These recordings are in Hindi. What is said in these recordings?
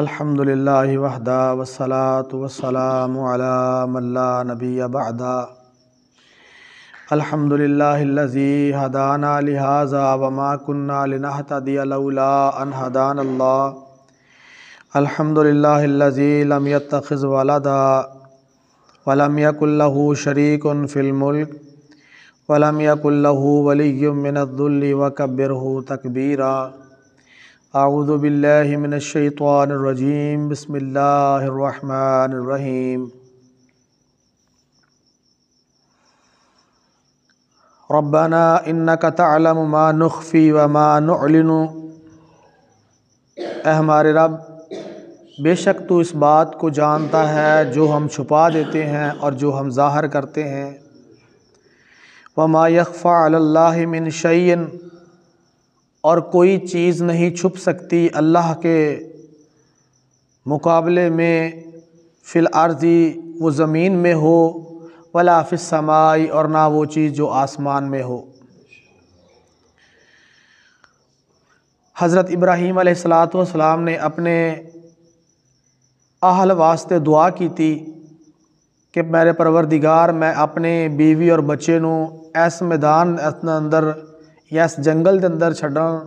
अल्हम्दुलिल्लाह वहदा वसलात वसलाम अला मल्ला नबी बअदा अल्हम्दुलिल्लाहिल्लज़ी हदाना लिहाज़ा वमा कुन्ना लिनहतदिया लौला अन हदानल्लाह। अल्हम्दुलिल्लाहिल्लज़ी लम यत्तखिज़ वलदा वलम यकुल लहू शरीकुन फ़िल मुल्क वलम यकुल लहू वलिय्युम मिनद्दुल्लि वकब्बिरहु तकबीरा। मिनश्शैतानिर्रजीम बिस्मिल्लाहिर्रहमानिर्रहीम रब्बना इन्नका तअलमु मा नुख़फ़ी व मा नुअलिनु ए हमारे रब, बेशक तू इस बात को जानता है जो हम छुपा देते हैं और जो हम ज़ाहर करते हैं। व मा अल्लाह मिन शैइन और कोई चीज़ नहीं छुप सकती अल्लाह के मुकाबले में, फिल आर्जी वो ज़मीन में हो, वला फिसमाई और ना वो चीज़ जो आसमान में हो। हज़रत इब्राहीम सलाम ने अपने अहल वास्ते दुआ की थी कि मेरे परवरदिगार, मैं अपने बीवी और बच्चे ऐस मैदान अंदर ਜਾਂ ਇਸ ਜੰਗਲ ਦੇ ਅੰਦਰ ਛੱਡਣ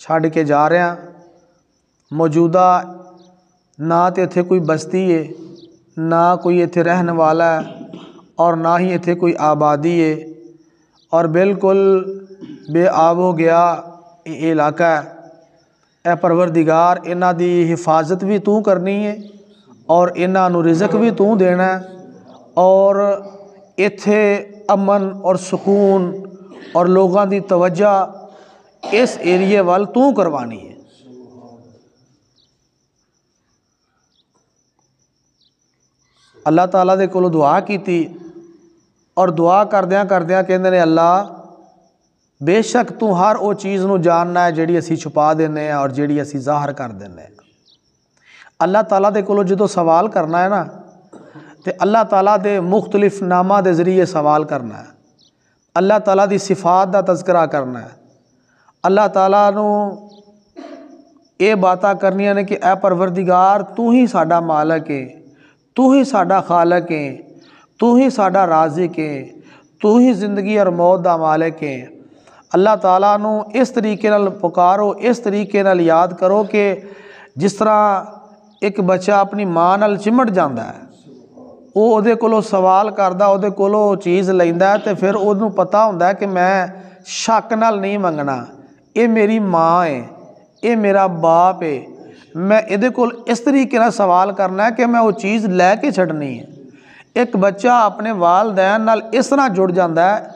ਛੱਡ ਕੇ ਜਾ ਰਿਹਾ ਮੌਜੂਦਾ ਨਾ ਤੇ ਇੱਥੇ ਕੋਈ ਬਸਤੀ ਹੈ ਨਾ ਕੋਈ ਇੱਥੇ ਰਹਿਣ ਵਾਲਾ ਔਰ ਨਾ ਹੀ ਇੱਥੇ ਕੋਈ ਆਬਾਦੀ ਹੈ ਔਰ ਬਿਲਕੁਲ ਬੇਆਬ ਹੋ ਗਿਆ ਇਹ ਇਲਾਕਾ ਇਹ ਪਰਵਰਦੀਗਾਰ ਇਹਨਾਂ ਦੀ ਹਿਫਾਜ਼ਤ ਵੀ ਤੂੰ ਕਰਨੀ ਹੈ ਔਰ ਇਹਨਾਂ ਨੂੰ ਰਿਜ਼ਕ ਵੀ ਤੂੰ ਦੇਣਾ ਔਰ ਇੱਥੇ ਅਮਨ ਔਰ ਸਕੂਨ और और लोगों की तवज्जा इस एरिए वाल तू करवानी है। अल्लाह तला के कोलो दुआ की और दुआ करद करद कहें अल्लाह, बेशक तू हर वो चीज़ को जानना है जी असी छुपा दें और जी असी ज़ाहिर कर दें अल्लाह तला के कोलो जो सवाल करना है ना तो अल्लाह तला के मुख्तलिफ़ नामा के ज़रिए सवाल करना है। अल्लाह ताला की सिफात का तस्करा करना है। अल्लाह ताला ये बात ने कि ए परवरदिगार, तू ही साडा मालक है तू ही साडा खालक है तू ही साडा राजिक है तू ही ज़िंदगी और मौत का मालिक है अल्लाह ताला इस तरीके पुकारो, इस तरीके याद करो कि जिस तरह एक बच्चा अपनी माँ नाल चिमट जाता है ਉਹ ਉਹਦੇ ਕੋਲੋਂ ਸਵਾਲ ਕਰਦਾ, ਉਹਦੇ ਕੋਲੋਂ ਉਹ ਚੀਜ਼ ਲੈਂਦਾ ਤੇ ਫਿਰ ਉਹਨੂੰ ਪਤਾ ਹੁੰਦਾ ਕਿ ਮੈਂ ਸ਼ੱਕ ਨਾਲ ਨਹੀਂ ਮੰਗਣਾ। ਇਹ ਮੇਰੀ ਮਾਂ ਏ, ਇਹ ਮੇਰਾ ਬਾਪ ਏ। ਮੈਂ ਇਹਦੇ ਕੋਲ ਇਸ ਤਰੀਕੇ ਨਾਲ ਸਵਾਲ ਕਰਨਾ ਹੈ ਕਿ ਮੈਂ ਉਹ ਚੀਜ਼ ਲੈ ਕੇ ਛੱਡਣੀ ਹੈ ਇੱਕ ਬੱਚਾ ਆਪਣੇ ਵਾਲਦੈਨ ਨਾਲ ਇਸ ਤਰ੍ਹਾਂ ਜੁੜ ਜਾਂਦਾ ਹੈ,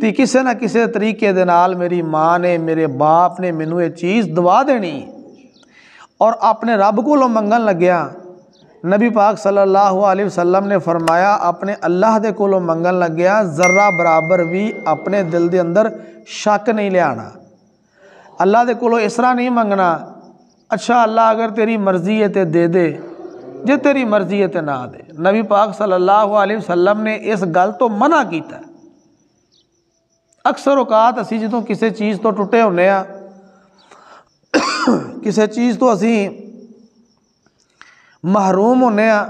ਕਿ ਕਿਸੇ ਨਾ ਕਿਸੇ ਤਰੀਕੇ ਦੇ ਨਾਲ ਮੇਰੀ ਮਾਂ ਨੇ, ਮੇਰੇ ਬਾਪ ਨੇ ਮੈਨੂੰ ਇਹ ਚੀਜ਼ ਦਵਾ ਦੇਣੀ और अपने रब को मंगन लग्या नबी पाक सल्लल्लाहु अलैहि वसल्लम ने फरमाया, अपने अल्लाह के को मंगन लग्या ज़र्रा बराबर भी अपने दिल के अंदर शक नहीं लिया अल्लाह के को इस तरह नहीं मंगना अच्छा अल्लाह अगर तेरी मर्ज़ी है तो दे दे, जे तेरी मर्ज़ी है तो ना दे। नबी पाक सल्लल्लाहु अलैहि वसल्लम ने इस गल तो मना किया अक्सर औकात असी जो किसी चीज़ तो टुटे होने ਕਿਸੇ ਚੀਜ਼ ਤੋਂ ਅਸੀਂ ਮਹਰੂਮ ਹੁੰਨੇ ਆ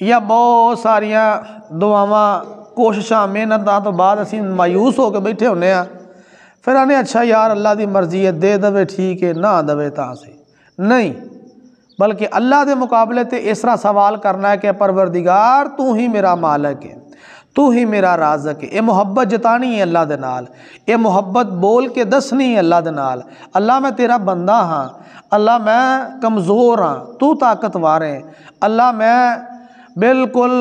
ਜਾਂ ਬਹੁਤ ਸਾਰੀਆਂ ਦੁਆਵਾਂ ਕੋਸ਼ਿਸ਼ਾਂ ਮਿਹਨਤਾਂ ਤੋਂ ਬਾਅਦ ਅਸੀਂ ਮਾਇੂਸ ਹੋ ਕੇ ਬੈਠੇ ਹੁੰਨੇ ਆ ਫਿਰ ਆਨੇ ਅੱਛਾ ਯਾਰ ਅੱਲਾ ਦੀ ਮਰਜ਼ੀ ਹੈ ਦੇ ਦੇਵੇ ਠੀਕ ਹੈ ਨਾ ਦੇਵੇ ਤਾਂ ਸੇ ਨਹੀਂ ਬਲਕਿ ਅੱਲਾ ਦੇ ਮੁਕਾਬਲੇ ਤੇ ਇਸ ਤਰ੍ਹਾਂ ਸਵਾਲ ਕਰਨਾ ਹੈ ਕਿ ਪਰਵਰਦੀਗਾਰ ਤੂੰ ਹੀ ਮੇਰਾ ਮਾਲਕ ਹੈ तू ही मेरा राजक ये मुहब्बत जतानी है अल्लाह के नाल। ये मुहब्बत बोल के दसनी है अल्लाह के नाल। अल्लाह, मैं तेरा बंदा हाँ। अल्लाह, मैं कमज़ोर हाँ। तू ताकतवर है। अल्लाह, मैं बिल्कुल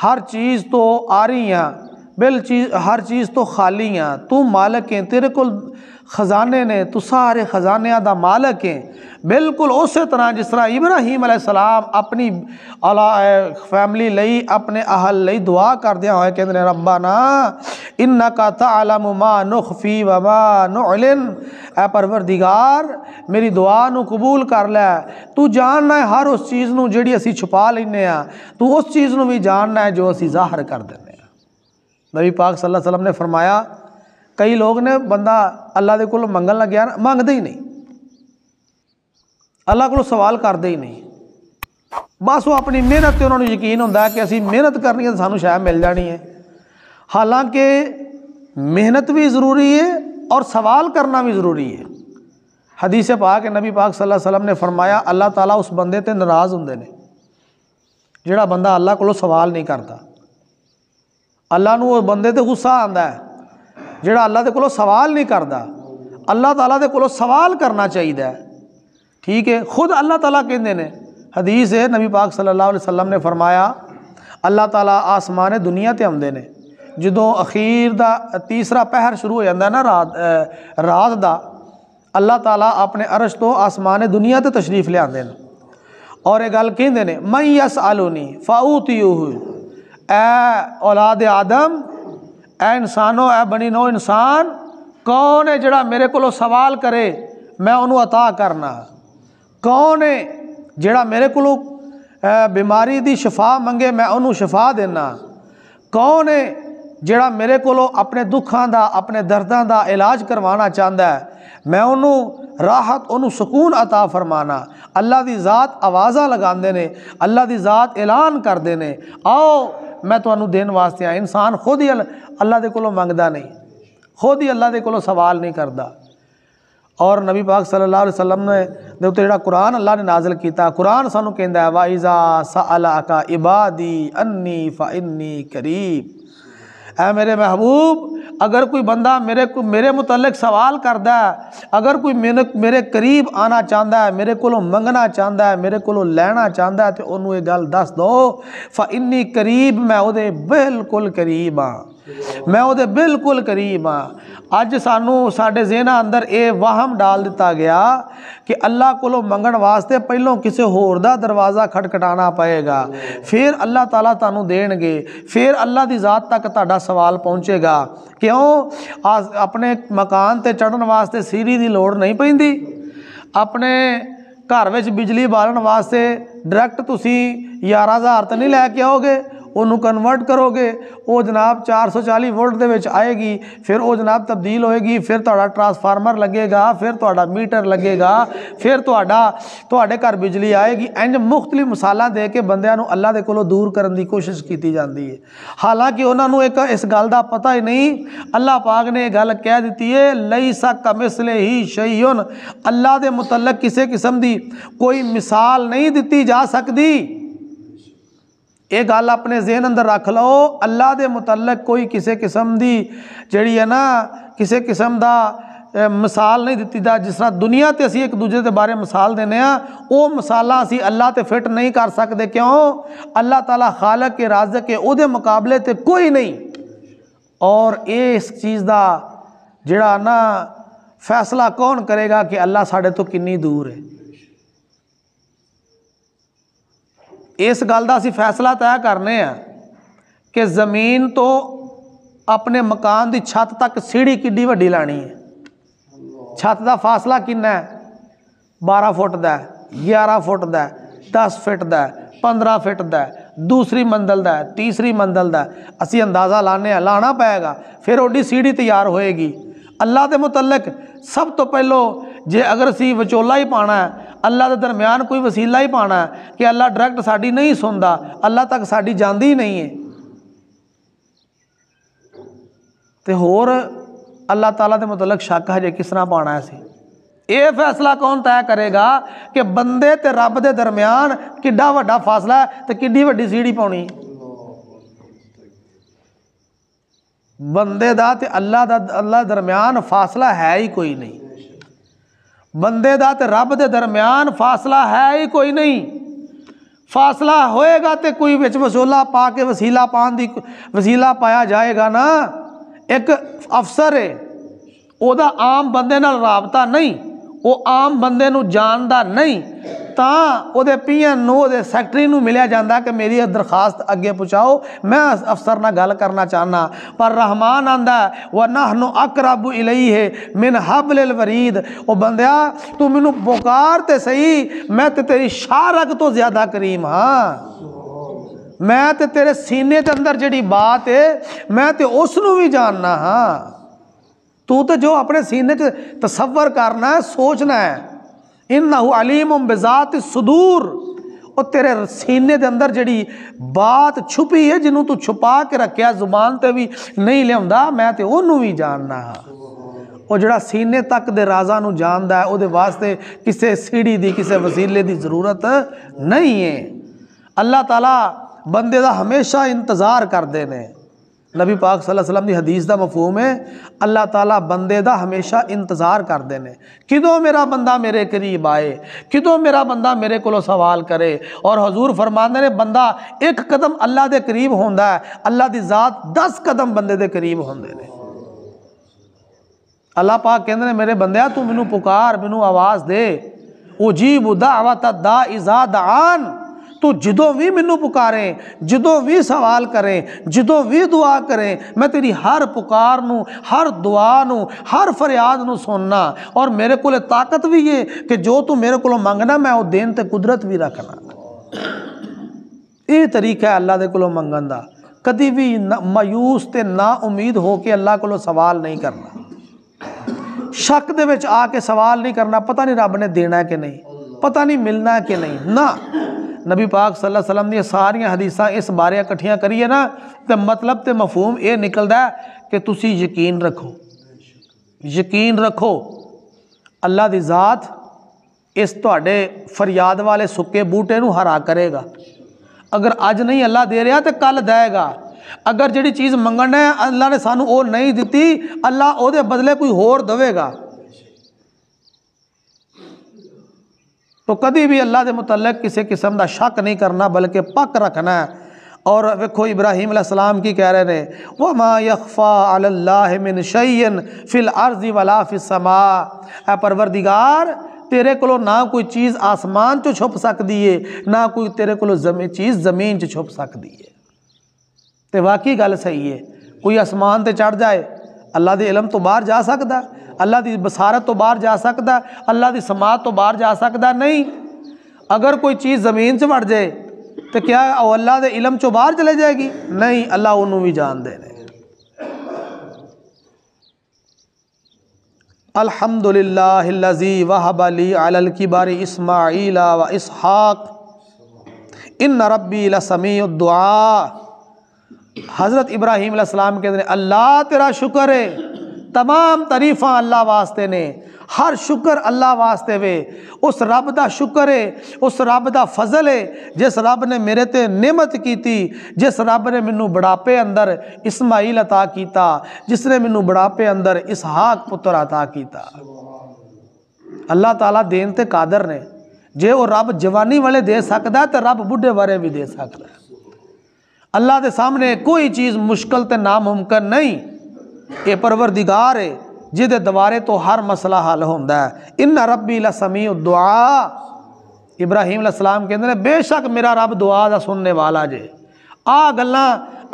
हर चीज़ तो आ रही हाँ। बिल चीज़ हर चीज़ तो खाली हाँ तू मालक है तेरे को खजाने ने तू सारे खजानिया का मालक है बिल्कुल उस तरह जिस तरह इब्राहिम सलाम अपनी अला फैमिली लई अपने अहल लई दुआ करदे हुए कहते रब्बा ना इन्ना का तलम मा नुखफी वमा नुलिन ए परवरदिगार मेरी दुआ ਨੂੰ कबूल कर लै तू जानना है हर उस चीज़ ਨੂੰ ਜਿਹੜੀ ਅਸੀਂ ਛੁਪਾ ਲੈਨੇ ਆ ਤੂੰ ਉਸ ਚੀਜ਼ ਨੂੰ ਵੀ ਜਾਣਨਾ ਹੈ ਜੋ ਅਸੀਂ ਜ਼ਾਹਰ ਕਰ ਦਿੰਦੇ नबी पाक सल्लल्लाहु अलैहि वसल्लम ने फरमाया, कई लोग ने बंदा अल्लाह के कोल मंगल ना गया मंगते ही नहीं। अल्लाह को सवाल करते ही नहीं। बस वो अपनी मेहनत से उन्होंने यकीन हों कि असी मेहनत करनी है तो सानू शायद मिल जानी है। हालाँकि मेहनत भी ज़रूरी है और सवाल करना भी ज़रूरी है। हदीस पाक नबी पाक सल्लल्लाहु अलैहि वसल्लम ने फरमाया, अल्लाह ताला उस बंदे ते नाराज़ होंगे ने ਜਿਹੜਾ बंदा अल्लाह को सवाल नहीं करता अल्लाह न बंदे तो गुस्सा आता है जोड़ा अल्लाह के कोलो सवाल नहीं करता अल्लाह तला के कोलो सवाल करना चाहिए ठीक है खुद अल्लाह तला कहें हदीस है, नबी पाक सल्ला वसलम ने फरमाया, अल्लाह तला आसमान दुनिया से आते हैं जो अखीर का तीसरा पहर शुरू हो जाता ना, रात रात का अल्लाह तला अपने अरश तो आसमान दुनिया से तशरीफ़ लिया और गल कहते हैं मई यस आलोनी फाऊ तीयू हुई ए औलाद आदम ए इंसानो ए बनी नो इंसान, कौन है जड़ा मेरे को सवाल करे, मैं उन्हों अता करना। कौन है जड़ा मेरे को बीमारी की शफा मंगे, मैं उन्होंने शफा देना। कौन है जड़ा मेरे को अपने दुखों का अपने दर्दों का इलाज करवाना चाहता है, मैं उन्हों राहत उन्होंने सुकून अता फरमाना। अल्लाह की जात आवाज़ा लगाते हैं अल्लाह की जात ऐलान करते हैं आओ मैं थोड़ा तो देन वास्ते आया। इंसान खुद ही अल्लाह के कोलो मंगता नहीं। खुद ही अल्लाह के सवाल नहीं करता और नबी पाक सल्ला वसलम ने उत्ते जो कुरान अल्लाह ने नाजिल किया कुरान सूँ कहता है, वाइजा सा अला का इबादी अन्नी फा इन्नी करीब। है मेरे महबूब, अगर कोई बंदा मेरे को मेरे मुतलक सवाल करता है, अगर कोई मेरे मेरे करीब आना चाहता है, मेरे को मंगना चाहता है, मेरे को लैना चाहता है तो उन्होंने ये गल दस दो, फ इन्नी करीब मैं वो बिल्कुल करीब हाँ ਮੈਂ ਉਹਦੇ ਬਿਲਕੁਲ ਕਰੀਬ ਆ। ਅੱਜ ਸਾਨੂੰ ਸਾਡੇ ਜ਼ਿਹਨਾਂ ਅੰਦਰ ਇਹ ਵਹਮ ਡਾਲ ਦਿੱਤਾ ਗਿਆ ਕਿ ਅੱਲਾ ਕੋਲੋਂ ਮੰਗਣ ਵਾਸਤੇ ਪਹਿਲੋਂ ਕਿਸੇ ਹੋਰ ਦਾ ਦਰਵਾਜ਼ਾ ਖਟਖਟਾਣਾ ਪਏਗਾ। ਫਿਰ ਅੱਲਾ ਤਾਲਾ ਤੁਹਾਨੂੰ ਦੇਣਗੇ। ਫਿਰ ਅੱਲਾ ਦੀ ਜ਼ਾਤ ਤੱਕ ਤੁਹਾਡਾ ਸਵਾਲ ਪਹੁੰਚੇਗਾ। ਕਿਉਂ? ਆਪਣੇ ਮਕਾਨ ਤੇ ਚੜਨ ਵਾਸਤੇ ਸੀਰੀ ਦੀ ਲੋੜ ਨਹੀਂ ਪੈਂਦੀ। ਆਪਣੇ ਘਰ ਵਿੱਚ ਬਿਜਲੀ ਬਾਲਣ ਵਾਸਤੇ ਡਾਇਰੈਕਟ ਤੁਸੀਂ 11000 ਤਾਂ ਨਹੀਂ ਲੈ ਕੇ ਆਓਗੇ? ਉਹਨੂੰ ਕਨਵਰਟ ਕਰੋਗੇ, ਉਹ ਜਨਾਬ 440 ਵੋਲਟ ਦੇ ਵਿੱਚ ਆਏਗੀ, ਫਿਰ ਉਹ ਜਨਾਬ ਤਬਦੀਲ ਹੋਏਗੀ, ਫਿਰ ਤੁਹਾਡਾ ਟਰਾਂਸਫਾਰਮਰ ਲੱਗੇਗਾ, ਫਿਰ ਤੁਹਾਡਾ ਮੀਟਰ ਲੱਗੇਗਾ, ਫਿਰ ਤੁਹਾਡਾ, ਤੁਹਾਡੇ ਘਰ ਬਿਜਲੀ ਆਏਗੀ। ਇੰਜ ਮੁxtਲਿਫ ਮਸਾਲਾ ਦੇ ਕੇ ਬੰਦਿਆਂ ਨੂੰ ਅੱਲਾ ਦੇ ਕੋਲੋਂ ਦੂਰ ਕਰਨ ਦੀ ਕੋਸ਼ਿਸ਼ ਕੀਤੀ ਜਾਂਦੀ ਹੈ। ਹਾਲਾਂਕਿ ਉਹਨਾਂ ਨੂੰ ਇੱਕ ਇਸ ਗੱਲ ਦਾ ਪਤਾ ਹੀ ਨਹੀਂ ਅੱਲਾ ਪਾਕ ਨੇ ਇਹ ਗੱਲ ਕਹਿ ਦਿੱਤੀ ਹੈ ਲਈਸਾ ਕਮਿਸਲੇ ਹੀ ਸ਼ੈਯੁਨ ਅੱਲਾ ਦੇ ਮੁਤਲਕ ਕਿਸੇ ਕਿਸਮ ਦੀ ਕੋਈ ਮਿਸਾਲ ਨਹੀਂ ਦਿੱਤੀ ਜਾ ਸਕਦੀ। ਇਹ ਗੱਲ ਆਪਣੇ ਜ਼ਿਹਨ ਅੰਦਰ ਰੱਖ ਲਓ ਅੱਲਾ ਦੇ ਮੁਤਲਕ ਕੋਈ ਕਿਸੇ ਕਿਸਮ ਦੀ ਜਿਹੜੀ ਹੈ ਨਾ ਕਿਸੇ ਕਿਸਮ ਦਾ ਮਿਸਾਲ ਨਹੀਂ ਦਿੱਤੀ ਦਾ ਜਿਸ ਤਰ੍ਹਾਂ ਦੁਨੀਆ ਤੇ ਅਸੀਂ ਇੱਕ ਦੂਜੇ ਦੇ ਬਾਰੇ ਮਿਸਾਲ ਦਿੰਨੇ ਆ ਉਹ ਮਿਸਾਲਾਂ ਅਸੀਂ ਅੱਲਾ ਤੇ ਫਿੱਟ ਨਹੀਂ ਕਰ ਸਕਦੇ ਕਿਉਂ ਅੱਲਾ ਤਾਲਾ ਖਾਲਕ ਕੇ ਰਾਜ਼ਕ ਹੈ ਉਹਦੇ ਮੁਕਾਬਲੇ ਤੇ ਕੋਈ ਨਹੀਂ ਔਰ ਇਸ ਚੀਜ਼ ਦਾ ਜਿਹੜਾ ਨਾ ਫੈਸਲਾ ਕੌਣ ਕਰੇਗਾ ਕਿ ਅੱਲਾ ਸਾਡੇ ਤੋਂ ਕਿੰਨੀ ਦੂਰ ਹੈ ਇਸ ਗੱਲ ਦਾ ਅਸੀਂ ਫੈਸਲਾ ਤੈਅ ਕਰਨੇ ਆ ਕਿ ਜ਼ਮੀਨ ਤੋਂ ਆਪਣੇ ਮਕਾਨ ਦੀ ਛੱਤ ਤੱਕ ਸੀੜੀ ਕਿੱਡੀ ਵੱਡੀ ਲਾਣੀ ਹੈ। ਛੱਤ ਦਾ ਫਾਸਲਾ ਕਿੰਨਾ ਹੈ? 12 ਫੁੱਟ ਦਾ 11 ਫੁੱਟ ਦਾ 10 ਫੁੱਟ ਦਾ 15 ਫੁੱਟ ਦਾ ਦੂਸਰੀ ਮੰਜ਼ਲ ਦਾ ਤੀਸਰੀ ਮੰਜ਼ਲ ਦਾ ਅਸੀਂ ਅੰਦਾਜ਼ਾ ਲਾਣੇ ਆ ਲਾਣਾ ਪਏਗਾ, ਫਿਰ ਉਹਦੀ ਸੀੜੀ ਤਿਆਰ ਹੋਏਗੀ। ਅੱਲਾ ਦੇ ਮੁਤਲਕ ਸਭ ਤੋਂ ਪਹਿਲਾਂ ਜੇ ਅਗਰ ਅਸੀਂ ਵਿਚੋਲਾ ਹੀ ਪਾਣਾ ਹੈ ਅੱਲਾ ਦੇ ਦਰਮਿਆਨ ਕੋਈ ਵਸੀਲਾ ਹੀ ਪਾਣਾ ਕਿ ਅੱਲਾ ਡਾਇਰੈਕਟ ਸਾਡੀ ਨਹੀਂ ਸੁਣਦਾ, ਅੱਲਾ ਤੱਕ ਸਾਡੀ ਜਾਂਦੀ ਨਹੀਂ ਹੈ। ਤੇ ਹੋਰ ਅੱਲਾ ਤਾਲਾ ਦੇ ਮੁਤਲਕ ਸ਼ੱਕ ਹਜੇ ਕਿਸ ਤਰ੍ਹਾਂ ਪਾਣਾ ਸੀ? ਇਹ ਫੈਸਲਾ ਕੌਣ ਤੈਅ ਕਰੇਗਾ ਕਿ ਬੰਦੇ ਤੇ ਰੱਬ ਦੇ ਦਰਮਿਆਨ ਕਿੱਡਾ ਵੱਡਾ ਫਾਸਲਾ ਹੈ ਤੇ ਕਿੱਡੀ ਵੱਡੀ ਸੀੜੀ ਪਾਉਣੀ ਬੰਦੇ ਦਾ ਤੇ ਅੱਲਾ ਦਾ, ਅੱਲਾ ਦਰਮਿਆਨ ਫਾਸਲਾ ਹੈ ਹੀ ਕੋਈ ਨਹੀਂ। ਬੰਦੇ ਦਾ ਤੇ ਰੱਬ ਦੇ ਦਰਮਿਆਨ ਫਾਸਲਾ ਹੈ ਹੀ ਕੋਈ ਨਹੀਂ। ਫਾਸਲਾ ਹੋਏਗਾ ਤੇ ਕੋਈ ਵਿੱਚ ਵਸੂਲਾ ਪਾ ਕੇ ਵਸੀਲਾ ਪਾਣ ਦੀ ਵਸੀਲਾ ਪਾਇਆ ਜਾਏਗਾ ਨਾ। ਇੱਕ ਅਫਸਰ ਹੈ ਉਹਦਾ ਆਮ ਬੰਦੇ ਨਾਲ ਰਾਬਤਾ ਨਹੀਂ। ਉਹ ਆਮ ਬੰਦੇ ਨੂੰ ਜਾਣਦਾ ਨਹੀਂ ਤਾਂ ਉਹਦੇ ਪੀਐਨ ਨੂੰ ਉਹਦੇ ਸੈਕਟਰੀ ਨੂੰ ਮਿਲਿਆ ਜਾਂਦਾ ਕਿ ਮੇਰੀ ਇਹ ਦਰਖਾਸਤ ਅੱਗੇ ਪਹੁੰਚਾਓ ਮੈਂ ਅਫਸਰ ਨਾਲ ਗੱਲ ਕਰਨਾ ਚਾਹਨਾ ਪਰ ਰਹਿਮਾਨ ਆਂਦਾ ਵ ਨਹਨੁ ਅਕਰਬੁ ਇਲੈਹ ਮਿਨ ਹਬਲਿਲ ਵਰੀਦ ਉਹ ਬੰਦਿਆ ਤੂੰ ਮੈਨੂੰ ਪੁਕਾਰ ਤੇ ਸਹੀ ਮੈਂ ਤੇ ਤੇਰੀ ਸ਼ਾਰਕ ਤੋਂ ਜ਼ਿਆਦਾ ਕਰੀਮ ਹਾਂ ਮੈਂ ਤੇ ਤੇਰੇ ਸੀਨੇ ਦੇ ਅੰਦਰ ਜਿਹੜੀ ਬਾਤ ਹੈ ਮੈਂ ਤੇ ਉਸ ਨੂੰ ਵੀ ਜਾਣਨਾ ਹਾਂ ਤੂੰ ਤੇ ਜੋ ਆਪਣੇ ਸੀਨੇ 'ਚ ਤਸੱਵਰ ਕਰਨਾ ਹੈ ਸੋਚਣਾ ਹੈ। ਇਨਹੁ ਅਲੀਮ ਬਿਜ਼ਾਤ ਸੁਦੂਰ। ਉਹ ਤੇਰੇ ਸੀਨੇ ਦੇ ਅੰਦਰ ਜਿਹੜੀ ਬਾਤ ਛੁਪੀ ਹੈ, ਜਿਹਨੂੰ ਤੂੰ ਛੁਪਾ ਕੇ ਰੱਖਿਆ, ਜ਼ੁਬਾਨ ਤੇ ਵੀ ਨਹੀਂ ਲਿਆਉਂਦਾ, ਮੈਂ ਤੇ ਉਹਨੂੰ ਵੀ ਜਾਣਨਾ ਹਾਂ। ਉਹ ਜਿਹੜਾ ਸੀਨੇ ਤੱਕ ਦੇ ਰਾਜ਼ਾਂ ਨੂੰ ਜਾਣਦਾ ਹੈ, ਉਹਦੇ ਵਾਸਤੇ ਕਿਸੇ ਸੀੜੀ ਦੀ, ਕਿਸੇ ਵਸੀਲੇ ਦੀ ਜ਼ਰੂਰਤ ਨਹੀਂ ਹੈ। ਅੱਲਾਹ ਤਾਲਾ ਬੰਦੇ ਦਾ ਹਮੇਸ਼ਾ ਇੰਤਜ਼ਾਰ ਕਰਦੇ ਨੇ। नबी पाक वसल्लम की हदीस का मफहूम है, अल्लाह ताला बंदे का हमेशा इंतज़ार करते हैं कितों मेरा बंदा मेरे करीब आए? कितों मेरा बंदा मेरे को सवाल करे? और हजूर फरमाते ने, बंदा एक कदम अल्लाह के करीब हों, अल्लाह की ज़ात दस कदम बंदे के करीब होंगे ने। अल्लाह पाक कहें मेरे बंद, तू मैनू पुकार, मैनू आवाज़ दे। उजीब उदा अवा तदा इजाद आन ਤੂੰ ਜਦੋਂ ਵੀ ਮੈਨੂੰ ਪੁਕਾਰੇ ਜਦੋਂ ਵੀ ਸਵਾਲ ਕਰੇ ਜਦੋਂ ਵੀ ਦੁਆ ਕਰੇ ਮੈਂ ਤੇਰੀ ਹਰ ਪੁਕਾਰ ਨੂੰ ਹਰ ਦੁਆ ਨੂੰ ਹਰ ਫਰਿਆਦ ਨੂੰ ਸੁਣਨਾ ਔਰ ਮੇਰੇ ਕੋਲੇ ਤਾਕਤ ਵੀ ਹੈ ਕਿ ਜੋ ਤੂੰ ਮੇਰੇ ਕੋਲੋਂ ਮੰਗਣਾ ਮੈਂ ਉਹ ਦੇਣ ਤੇ ਕੁਦਰਤ ਵੀ ਰੱਖਣਾ ਇਹ ਤਰੀਕਾ ਹੈ ਅੱਲਾ ਦੇ ਕੋਲੋਂ ਮੰਗਣ ਦਾ ਕਦੀ ਵੀ ਮਾਯੂਸ ਤੇ ਨਾ ਉਮੀਦ ਹੋ ਕੇ ਅੱਲਾ ਕੋਲੋਂ ਸਵਾਲ ਨਹੀਂ ਕਰਨਾ ਸ਼ੱਕ ਦੇ ਵਿੱਚ ਆ ਕੇ ਸਵਾਲ ਨਹੀਂ ਕਰਨਾ ਪਤਾ ਨਹੀਂ ਰੱਬ ਨੇ ਦੇਣਾ ਕਿ ਨਹੀਂ ਪਤਾ ਨਹੀਂ ਮਿਲਣਾ ਕਿ ਨਹੀਂ ਨਾ ਨਬੀ ਪਾਕ ਸੱਲੱਲਾਹੁ ਅਲੈहि ਵਸੱਲਮ ਦੀਆਂ ਸਾਰੀਆਂ ਹਦੀਸਾਂ ਇਸ ਬਾਰੇ ਇਕੱਠੀਆਂ ਕਰੀਏ ਨਾ, ਤੇ ਮਤਲਬ ਤੇ ਮਫਹੂਮ ਇਹ ਨਿਕਲਦਾ ਕਿ ਤੁਸੀਂ ਯਕੀਨ ਰੱਖੋ। ਯਕੀਨ ਰੱਖੋ ਅੱਲਾ ਦੀ ਜ਼ਾਤ ਇਸ ਤੁਹਾਡੇ ਫਰਿਆਦ ਵਾਲੇ ਸੁੱਕੇ ਬੂਟੇ ਨੂੰ ਹਰਾ ਕਰੇਗਾ। ਅਗਰ ਅੱਜ ਨਹੀਂ ਅੱਲਾ ਦੇ ਰਿਹਾ, ਤੇ ਕੱਲ ਦੇਗਾ ਅਗਰ ਜਿਹੜੀ ਚੀਜ਼ ਮੰਗਣਾ ਹੈ ਅੱਲਾ ਨੇ ਸਾਨੂੰ ਉਹ ਨਹੀਂ ਦਿੱਤੀ ਅੱਲਾ ਉਹਦੇ ਬਦਲੇ ਕੋਈ ਹੋਰ ਦੇਵੇਗਾ। तो कभी भी अल्लाह के मुतलक किसी किस्म का शक नहीं करना, बल्कि पक रखना और वेखो इब्राहिम सलाम की कह रहे ने व मा यकफ़ा अल्लाह शैन फिल अर्ज़ी वला फिसमा ए परवरदिगार, तेरे को ना कोई चीज़ आसमान चो छुप सकती है, ना कोई तेरे को जमी, चीज़ ज़मीन च छुप सकती है। तो वाकई गल सही है। कोई आसमान से चढ़ जाए अल्लाह के इलम तो बहर जा सकता अल्लाह की बसारत तो बहर जा सकता अल्लाह की समाज तो बहर जा सकता नहीं, अगर कोई चीज़ ज़मीन च वड़ जाए तो क्या अल्लाह के इलम चो बहर चले जाएगी? नहीं, अल्लाह उन्होंने भी जानते हैं। अलहमदुल्लाजी वाहबली अल किबारी इसमा व इसहाक। इन नरबी लसमी दुआ। हज़रत इब्राहीम सलाम कहते हैं, अल्लाह तेरा शुक्र है। तमाम तारीफा अल्लाह वास्ते ने। हर शुक्र अल्लाह वास्ते वे। उस रब का शुक्र है, उस रब का फजल है, जिस रब ने मेरे ते नेमत की जिस रब ने मैनू बुढ़ापे अंदर इस्माइल अता किया जिसने मैनू बुढ़ापे अंदर इसहाक पुत्र अता किया अल्लाह ताला देन ते कादर ने। जे वो रब जवानी वाले दे सकता तो रब बुढ़े बारे भी दे सकता अल्लाह के सामने कोई चीज़ मुश्किल तो नामुमकिन नहीं। ये परवरदिगार है, जिदे द्वारे तो हर मसला हल हों। इन रबी लसमी दुआ। इब्राहिम सलाम कहते बेशक मेरा रब दुआ का सुनने वाला जे। आ गल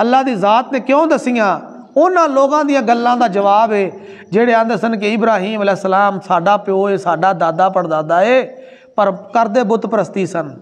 अल्लाह की जात ने क्यों दसियाँ उन्होंने लोगों दलों का जवाब है, जेड़े आते सन कि इब्राहिम सलाम साडा प्यो है, साडा दादा परदादा है, पर करते बुत प्रस्ती सन।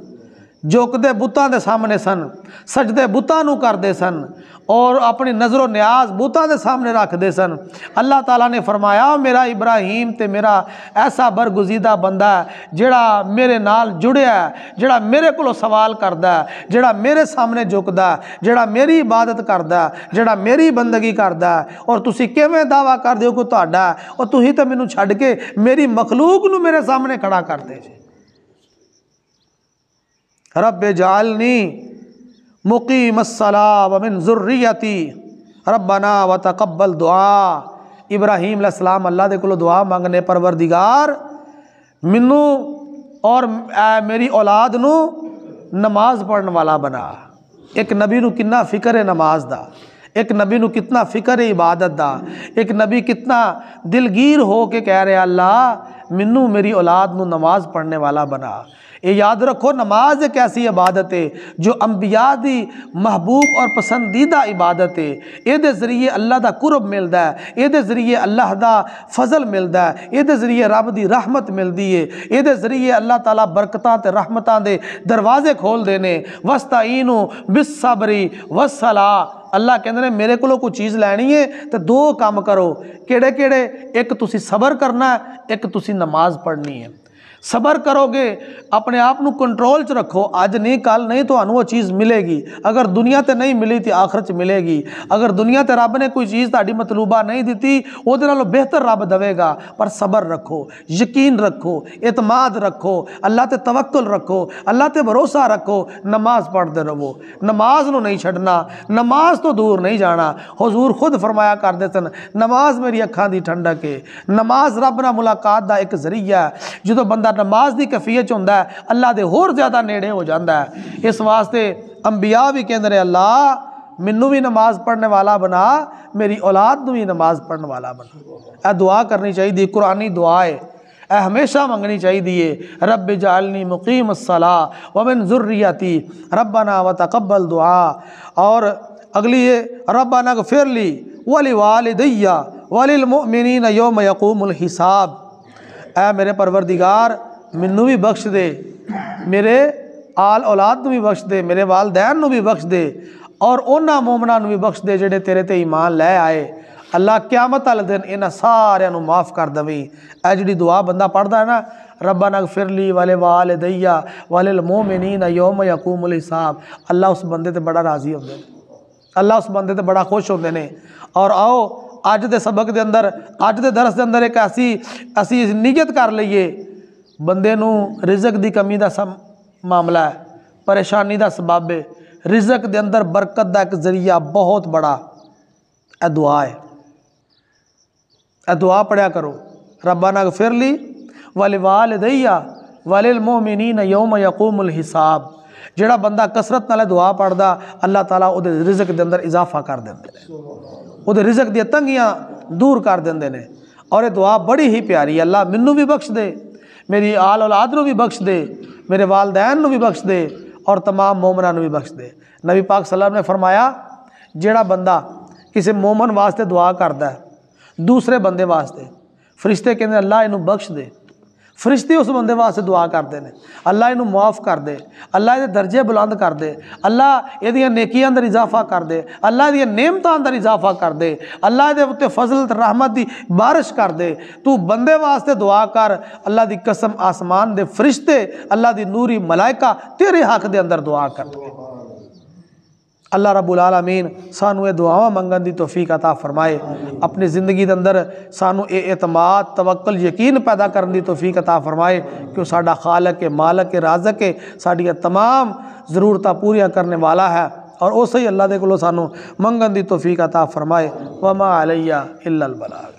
ਝੁਕਦੇ ਬੁੱਤਾਂ ਦੇ ਸਾਹਮਣੇ ਸਨ ਸਜਦੇ ਬੁੱਤਾਂ ਨੂੰ ਕਰਦੇ ਸਨ ਔਰ ਆਪਣੀ ਨਜ਼ਰੋ ਨਿਆਜ਼ ਬੁੱਤਾਂ ਦੇ ਸਾਹਮਣੇ ਰੱਖਦੇ ਸਨ ਅੱਲਾਹ ਤਾਲਾ ਨੇ ਫਰਮਾਇਆ ਮੇਰਾ ਇਬਰਾਹੀਮ ਤੇ ਮੇਰਾ ਐਸਾ ਬਰਗੁਜ਼ੀਦਾ ਬੰਦਾ ਜਿਹੜਾ ਮੇਰੇ ਨਾਲ ਜੁੜਿਆ ਜਿਹੜਾ ਮੇਰੇ ਕੋਲੋਂ ਸਵਾਲ ਕਰਦਾ ਜਿਹੜਾ ਮੇਰੇ ਸਾਹਮਣੇ ਝੁਕਦਾ ਜਿਹੜਾ ਮੇਰੀ ਇਬਾਦਤ ਕਰਦਾ ਜਿਹੜਾ ਮੇਰੀ ਬੰਦਗੀ ਕਰਦਾ ਔਰ ਤੁਸੀਂ ਕਿਵੇਂ ਦਾਵਾ ਕਰਦੇ ਹੋ ਕਿ ਤੁਹਾਡਾ ਉਹ ਤੁਸੀਂ ਤਾਂ ਮੈਨੂੰ ਛੱਡ ਕੇ ਮੇਰੀ ਮਖਲੂਕ ਨੂੰ ਮੇਰੇ ਸਾਹਮਣੇ ਖੜਾ ਕਰਦੇ ਜੀ रब जालनी मुकीम वमिन ज़ुर्रियती। रबना व तकबल दुआ। इब्राहिम सलाम अल्लाह दे को दुआ मंगने परवरदिगार मिनू और मेरी औलाद नू नमाज़ पढ़ने वाला बना। एक नबी न किन्ना फ़िक्र है नमाज़ दा। एक नबी न कितना फ़िक्र है इबादत दा। एक नबी कितना दिलगीर हो के कह रहे अल्लाह मिनू मेरी औलाद नू नमाज़ पढ़ने वाला बना। ये याद रखो, नमाज़ एक ऐसी इबादत है जो अंबिया की महबूब और पसंदीदा इबादत है। ये ज़रिए अल्लाह का कुरब मिलता है ये ज़रिए अल्लाह का फजल मिलता है ये ज़रिए रब की रहमत मिलती है। ये ज़रिए अल्लाह तला बरकतां ते रहमतां दे दरवाजे खोल देने वस्ताईनो बिसबरी वसला अल्लाह कहते हैं मेरे को कोई चीज़ लैनी है तो दो काम करो। तुसी सबर करना है, एक तुसी नमाज़ पढ़नी है। ਸਬਰ ਕਰੋਗੇ ਆਪਣੇ ਆਪ ਨੂੰ ਕੰਟਰੋਲ 'ਚ ਰੱਖੋ ਅੱਜ ਨਹੀਂ ਕੱਲ ਨਹੀਂ ਤੁਹਾਨੂੰ ਉਹ ਚੀਜ਼ ਮਿਲੇਗੀ ਅਗਰ ਦੁਨੀਆ ਤੇ ਨਹੀਂ ਮਿਲੀ ਤੇ ਆਖਰਤ 'ਚ ਮਿਲੇਗੀ ਅਗਰ ਦੁਨੀਆ ਤੇ ਰੱਬ ਨੇ ਕੋਈ ਚੀਜ਼ ਤੁਹਾਡੀ ਮਤਲੂਬਾ ਨਹੀਂ ਦਿੱਤੀ ਉਹਦੇ ਨਾਲੋਂ ਬਿਹਤਰ ਰੱਬ ਦੇਵੇਗਾ ਪਰ ਸਬਰ ਰੱਖੋ ਯਕੀਨ ਰੱਖੋ ਇਤਮਾਦ ਰੱਖੋ ਅੱਲਾ ਤੇ ਤਵੱਕਲ ਰੱਖੋ ਅੱਲਾ ਤੇ ਭਰੋਸਾ ਰੱਖੋ ਨਮਾਜ਼ ਪੜ੍ਹਦੇ ਰਹੋ ਨਮਾਜ਼ ਨੂੰ ਨਹੀਂ ਛੱਡਣਾ ਨਮਾਜ਼ ਤੋਂ ਦੂਰ ਨਹੀਂ ਜਾਣਾ ਹਜ਼ੂਰ ਖੁਦ ਫਰਮਾਇਆ ਕਰਦੇ ਸਨ ਨਮਾਜ਼ ਮੇਰੀ ਅੱਖਾਂ ਦੀ ਠੰਡਕ ਹੈ ਨਮਾਜ਼ ਰੱਬ ਨਾਲ ਮੁਲਾਕਾਤ ਦਾ ਇੱਕ ਜ਼ਰੀਆ ਹੈ ਜਦੋਂ ਬੰਦਾ ਨਮਾਜ਼ नमाज़ की कैफियत हों, अल्लाह के होर ज़्यादा नेड़े हो जाता है। इस वास्ते अंबिया भी कहते हैं, अल्लाह मैनू भी नमाज़ पढ़ने वाला बना, मेरी औलाद में भी नमाज़ पढ़ने वाला बना। यह दुआ करनी चाहिए कुरानी दुआ है यह हमेशा मंगनी चाहिए रब जालनी मुकीम सलाह वमिन ज़ुर्रियाती, रब्बाना व तकबल दुआ। और अगली ये, रब्बाना को फिर ली वली वालदैया वलिलमिन योम यकूम हिसाब। ऐ मेरे परवरदिगार मैनू भी बख्श दे। मेरे आल औलाद भी बख्श दे, मेरे वालदैन भी बख्श दे, और उन्होंने मोमना भी बख्श दे जेडे तेरे ते ईमान लै आए। अल्लाह क्यामत आल दिन इन्ह सारू माफ़ कर दवी। ए जी दुआ बंदा पढ़ता है ना रबा नग फिरली वाले वाल दईया वाले मोह मिनी न योम यकूम साहब अल्लाह उस बंद बड़ा राज़ी होंगे अल्लाह उस बंदे बड़ा खुश होंगे ने। और आओ ਅੱਜ ਦੇ ਸਬਕ ਦੇ ਅੰਦਰ, ਅੱਜ ਦੇ ਦਰਸ ਦੇ ਅੰਦਰ ਇੱਕ ਅਸੀਂ ਅਸੀਂ ਨਿਯਤ ਕਰ ਲਈਏ, ਬੰਦੇ ਨੂੰ ਰਿਜ਼ਕ ਦੀ ਕਮੀ ਦਾ ਸਮ, ਮਾਮਲਾ ਹੈ, ਪਰੇਸ਼ਾਨੀ ਦਾ ਸਬਬ ਹੈ। ਰਿਜ਼ਕ ਦੇ ਅੰਦਰ ਬਰਕਤ ਦਾ ਇੱਕ ਜ਼ਰੀਆ ਬਹੁਤ ਬੜਾ, ਇਹ ਦੁਆ ਹੈ। ਇਹ ਦੁਆ ਪੜਿਆ ਕਰੋ। ਰੱਬਾ ਨਗਫਿਰ ਲਈ ਵਲ ਵਾਲਿदैया ਵਲਿਲ ਮੁਅਮਿਨੀਨ ਯੌਮ ਯਕੂਮੁਲ ਹਿਸਾਬ। ਜਿਹੜਾ ਬੰਦਾ ਕਸਰਤ ਨਾਲ ਦੁਆ ਪੜਦਾ ਅੱਲਾਹ ਤਾਲਾ ਉਹਦੇ ਰਿਜ਼ਕ ਦੇ ਅੰਦਰ ਇਜ਼ਾਫਾ ਕਰ ਦਿੰਦੇ ਨੇ ਉਹਦੇ ਰਿਜ਼ਕ ਦੀਆਂ ਤੰਗੀਆਂ ਦੂਰ ਕਰ ਦਿੰਦੇ ਨੇ ਔਰ ਇਹ ਦੁਆ ਬੜੀ ਹੀ ਪਿਆਰੀ ਅੱਲਾ ਮੈਨੂੰ ਵੀ ਬਖਸ਼ ਦੇ ਮੇਰੀ ਆਲ ਔਲਾਦ ਨੂੰ ਵੀ ਬਖਸ਼ ਦੇ ਮੇਰੇ ਵਾਲਦੈਨ ਨੂੰ ਵੀ ਬਖਸ਼ ਦੇ ਔਰ तमाम ਮੂਮਨਾਂ ਨੂੰ ਵੀ ਬਖਸ਼ ਦੇ ਨਬੀ ਪਾਕ ਸੱਲੱਲਾਹੁ ਨੇ ਫਰਮਾਇਆ ਜਿਹੜਾ ਬੰਦਾ ਕਿਸੇ ਮੂਮਨ ਵਾਸਤੇ ਦੁਆ ਕਰਦਾ ਹੈ ਦੂਸਰੇ ਬੰਦੇ ਵਾਸਤੇ ਫਰਿਸ਼ਤੇ ਕਹਿੰਦੇ ਅੱਲਾ ਇਹਨੂੰ ਬਖਸ਼ ਦੇ ਫਰਿਸ਼ਤੇ ਉਸ ਬੰਦੇ ਵਾਸਤੇ ਦੁਆ ਕਰਦੇ ਨੇ ਅੱਲਾ ਇਹਨੂੰ ਮਾਫ ਕਰ ਦੇ ਅੱਲਾ ਇਹਦੇ ਦਰਜੇ ਬੁਲੰਦ ਕਰ ਦੇ ਅੱਲਾ ਇਹਦੀਆਂ ਨੇਕੀਆਂ ਅੰਦਰ ਇਜ਼ਾਫਾ ਕਰ ਦੇ ਅੱਲਾ ਦੀਆਂ ਨੇਮਤਾਂ ਅੰਦਰ ਇਜ਼ਾਫਾ ਕਰ ਦੇ ਅੱਲਾ ਇਹਦੇ ਉੱਤੇ ਫਜ਼ਲ ਤੇ ਰਹਿਮਤ ਦੀ ਬਾਰਿਸ਼ ਕਰ ਦੇ ਤੂੰ ਬੰਦੇ ਵਾਸਤੇ ਦੁਆ ਕਰ ਅੱਲਾ ਦੀ ਕਸਮ ਆਸਮਾਨ ਦੇ ਫਰਿਸ਼ਤੇ ਅੱਲਾ ਦੀ ਨੂਰੀ ਮਲਾਇਕਾ ਤੇਰੇ ਹੱਕ ਦੇ ਅੰਦਰ ਦੁਆ ਕਰਨਗੇ अल्लाह रब्बुल आलमीन सानू दुआवां मंगन की तौफीक अता फरमाए। अपनी ज़िंदगी अंदर सानू एतमाद तवक्ल यकीन पैदा करने की तौफीक अता फरमाए कि साडा खालक है मालक है राजक है साडिया तमाम ज़रूरत पूरियाँ करने वाला है और उस ही अल्लाह के को सानू मंगन की तौफीक अता फरमाए। वमा अलैया बलाग।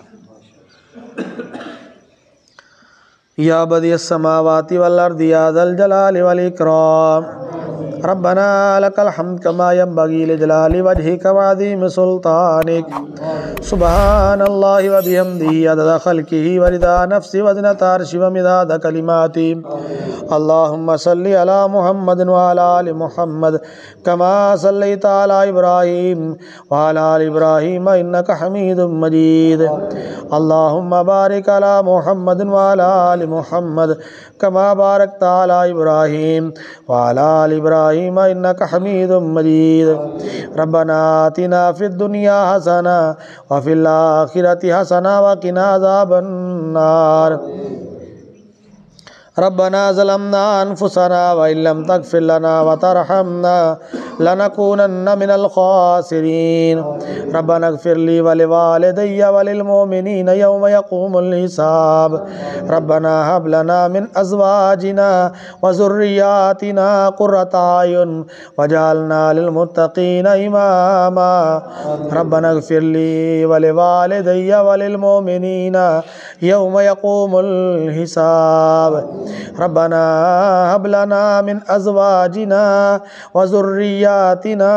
या बदी समावाति वल अर्दि या दल जलाल वल इकराम। रब्बना लकल हम्द कमा यंबगी लिजलाली वजहिक वअज़ीम सुल्तानिक। सुबहानल्लाहि व बिहम्दिही अदद खल्किही व रिदा नफ्सी व ज़िनता अर्शि व मिदाद कलिमाति। अल्लाहुम्मा सल्लि अला मुहम्मद व अला आलि मुहम्मद। कमा सल्लैता अला इब्राहीम व अला आलि इब्राहीम इन्नका हमीदुम मजीद। अल्लाहुम्मा बारिक अला मुहम्मद व अला आलि व इन्नका हमीदुम मजीद रब्बना आतिना फिद दुनिया हसना व फिल आखिरति हसना व किना अज़ाबन रब्बना ज़लमना अनफुसना व इल्लम तगफिर लना व तरहमना लनकूनन्न मिनल खासिरीन रब्बना इगफिर ली व लिवालिदैया व लिलमुमिनीन यौम यक़ूमुल हिसाब रब्बना हब लना मिन अज़वाजिना व ज़ुर्रियातिना क़ुर्रता अयुन वजअलना लिलमुत्तक़ीन इमामा रब्बना इगफिर ली रबना हबलना मिन अजवाजिना वजुर्रियातिना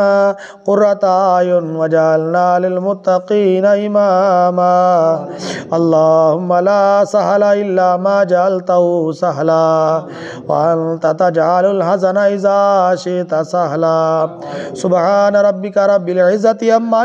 क़ुरतायुन वजालना लिलमुत्तक़ीन इमामा अल्लाहुम्मा ला सहला इल्ला मा जअलतहु सहला व अंत तजअलुल हज़ना इज़ा शिता सहला सुबहान रब्बिका रब्बिल इज़्ज़ति अम्मा